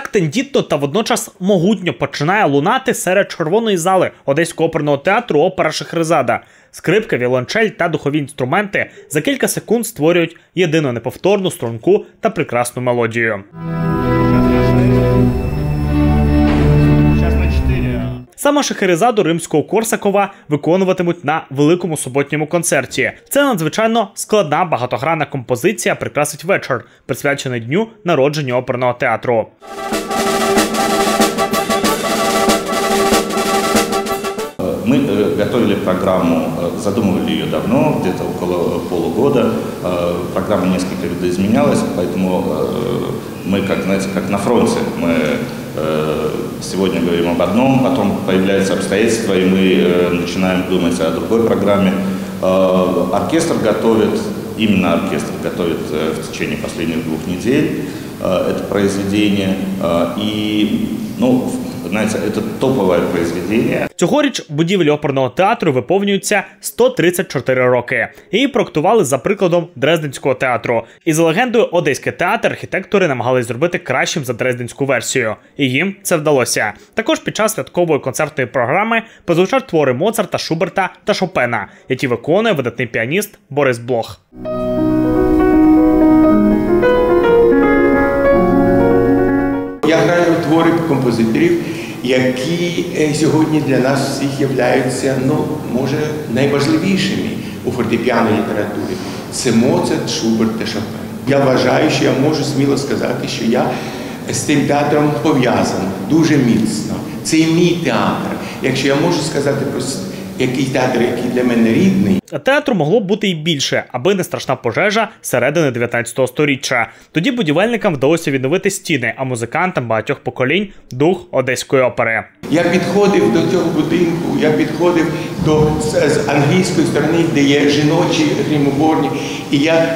тендітно та водночас могутньо починає лунати серед червоної зали Одеського оперного театру опера Шахризада. Скрипка, віолончель та духові інструменти за кілька секунд створюють єдину неповторну струнку та прекрасну мелодію. Саме Шахерезаду римського Корсакова виконуватимуть на великому суботньому концерті. Це надзвичайно складна багатогранна композиція прикрасить вечір, присвячений дню народження оперного театру. Мы э, готовили программу, э, задумывали ее давно, где-то около полугода. Э, Программа несколько видоизменялась, поэтому э, мы, как, знаете, как на фронте. Мы э, сегодня говорим об одном, потом появляются обстоятельства, и мы э, начинаем думать о другой программе. Э, Оркестр готовит, именно оркестр готовит э, в течение последних двух недель это произведение. И, ну, знаете, это топовое произведение. Цьогоріч будівлі оперного театру виповнюються 134 роки. Її проектували за прикладом Дрезденського театру. І за легендою, Одеський театр архітектори намагались зробити кращим за Дрезденську версію. І їм це вдалося. Також під час святкової концертної програми прозвучать твори Моцарта, Шуберта та Шопена, які виконує видатний піаніст Борис Блох. Я граю твори композиторів, які е, сьогодні для нас всіх являються, ну, може, найважливішими у фортепіаній літературі. Це Моцарт, Шуберт та Шопен. Я вважаю, що я можу сміло сказати, що я з тим театром пов'язаний дуже міцно. Це і мій театр. Якщо я можу сказати про який театр, який для мене рідний, Театру могло б бути і більше, аби не страшна пожежа середини 19 століття. Тоді будівельникам вдалося відновити стіни, а музикантам багатьох поколінь дух одеської опери. Я підходив до цього будинку, я підходив до з, з англійської сторони, де є жіночі гримоборні, і я,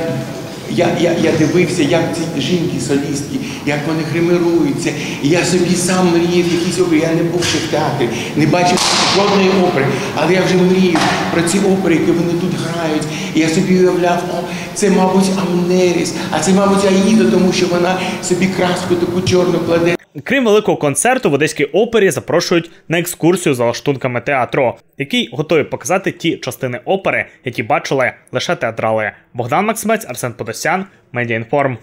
я, я, я дивився, як ці жінки солістки, як вони гримируються. І я собі сам мріяв якісь опери. Я не був ще в театрі, не бачив жодної опери, але я вже мріяв про ці опери, які вони тут грають. Я собі уявляв, о, це, мабуть, Амнеріс, а це, мабуть, Аїда, тому що вона собі краску таку чорну кладе. Крім великого концерту, в Одеській опері запрошують на екскурсію за лаштунками театру, який готові показати ті частини опери, які бачили лише театрали. Богдан Максимець, Арсен Подосян, Медіаінформ.